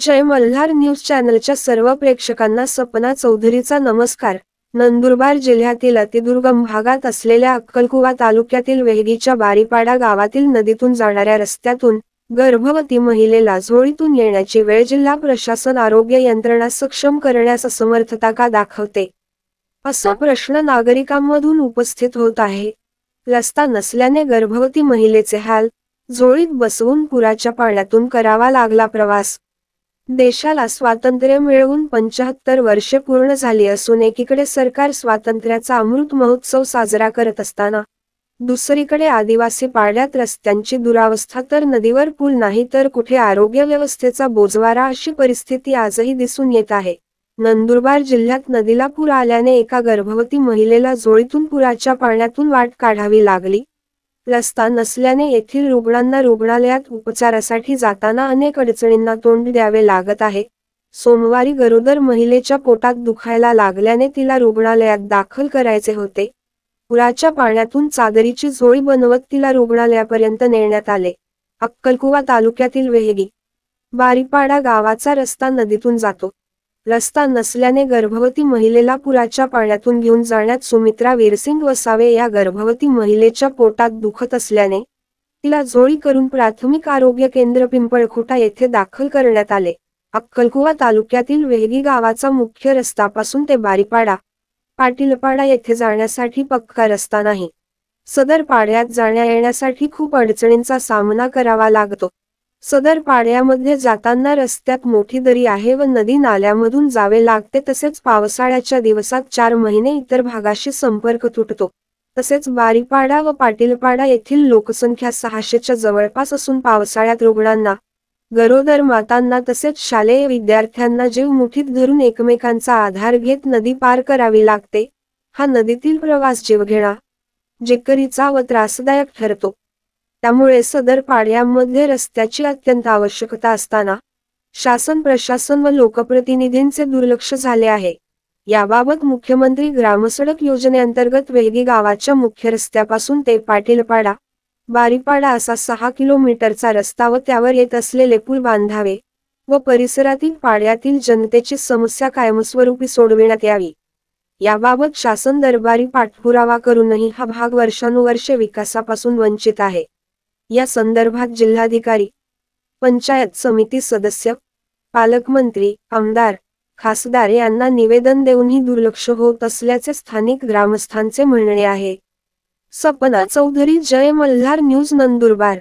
जय Malhar news चॅनलच्या सर्व प्रेक्षकांना सपना चौधरीचा नमस्कार. नंदुरबार जिल्ह्यातील अतिदुर्गम भागात असलेल्या अक्कलकुवा तालुक्यातील वेहगीच्या बारीपाडा गावातील नदीतून जाणाऱ्या रस्त्यातून गर्भवती महिलेला झोळीतून येण्याची वेळ जिल्हा प्रशासन आरोग्य यंत्रणा सक्षम करण्यास असमर्थता का दाखवते? असा प्रश्न नागरिकांमधून उपस्थित होत आहे. रस्ता नसल्याने गर्भवती महिलेचे हाल झोळीत बसवून पुराच्या पाण्यातून करावा लागला प्रवास. देशाला स्वातंत्र्य मिळवून पंचाहत्तर वर्षे पूर्ण झाली असून एकीकडे सरकार स्वातंत्र्याचा अमृत महोत्सव साजरा करत असताना दुसरीकडे आदिवासी पाड्यात रस्त्यांची दुरावस्था तर नदीवर पूल नाही तर कुठे आरोग्य व्यवस्थेचा बोजवारा अशी परिस्थिती आजही दिसून येत आहे. नंदुरबार जिल्ह्यात नदीला पूर आल्याने एका गर्भवती महिलेला जोळीतून पुराच्या पाण्यातून वाट काढावी लागली. रस्ता नसल्याने येथील रुग्णांना रुग्णालयात उपचारासाठी जाताना अनेक अडचणींना तोंड द्यावे लागत आहे. सोमवारी गरोदर महिलेच्या पोटात दुखायला लागल्याने तिला रुग्णालयात दाखल करायचे होते. पुराच्या पाण्यातून चादरीची झोळी बनवत तिला रुग्णालयापर्यंत नेण्यात आले. अक्कलकुवा तालुक्यातील वेहगी बारीपाडा गावाचा रस्ता नदीतून जातो. रस्ता नसल्याने गर्भवती महिलेला पुराच्या पाण्यातून घेऊन जाण्यात सुमित्रा वीरसिंग वसावे या गर्भवती महिलेच्या पोटात दुखत असल्याने तिला झोळी करून प्राथमिक आरोग्य केंद्र पिंपळखोटा येथे दाखल करण्यात आले. अक्कलकुवा तालुक्यातील वेहगी गावाचा मुख्य रस्तापासून ते बारीपाडा पाटीलपाडा येथे जाण्यासाठी पक्का रस्ता नाही. सदर पाड्यात जाण्या येण्यासाठी खूप अडचणींचा सामना करावा लागतो. सदर पाड्यामध्ये जाताना रस्त्यात मोठी दरी आहे व नदी नाल्यामधून जावे लागते तसेच पावसाळ्याच्या दिवसात चार महिने इतर भागाशी संपर्क तुटतो. तसेच बारीपाडा व पाटीलपाडा येथील लोकसंख्या सहाशेच्या जवळपास असून पावसाळ्यात रुग्णांना गरोदर मातांना तसेच शालेय विद्यार्थ्यांना जीव मुठीत धरून एकमेकांचा आधार घेत नदी पार करावी लागते. हा नदीतील प्रवास जीवघेणा जेकरीचा व त्रासदायक ठरतो. त्यामुळे सदर पाड्यांमध्ये रस्त्याची अत्यंत आवश्यकता असताना शासन प्रशासन व लोकप्रतिनिधींचे दुर्लक्ष झाले आहे. याबाबत मुख्यमंत्री ग्रामसडक योजनेअंतर्गत वेगी गावाच्या मुख्य रस्त्यापासून ते पाटीलपाडा बारीपाडा असा सहा किलोमीटरचा रस्ता व त्यावर येत असलेले पूल बांधावे व परिसरातील पाड्यातील जनतेची समस्या कायमस्वरूपी सोडविण्यात यावी. याबाबत शासन दरबारी पाठपुरावा करूनही हा भाग वर्षानुवर्षे विकासापासून वंचित आहे. या संदर्भात जिल्हाधिकारी पंचायत समिती सदस्य पालकमंत्री आमदार खासदार यांना निवेदन देऊनही दुर्लक्ष होत असल्याचे स्थानिक ग्रामस्थांचे म्हणणे आहे. सपना चौधरी जय मल्हार न्यूज नंदुरबार.